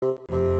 Música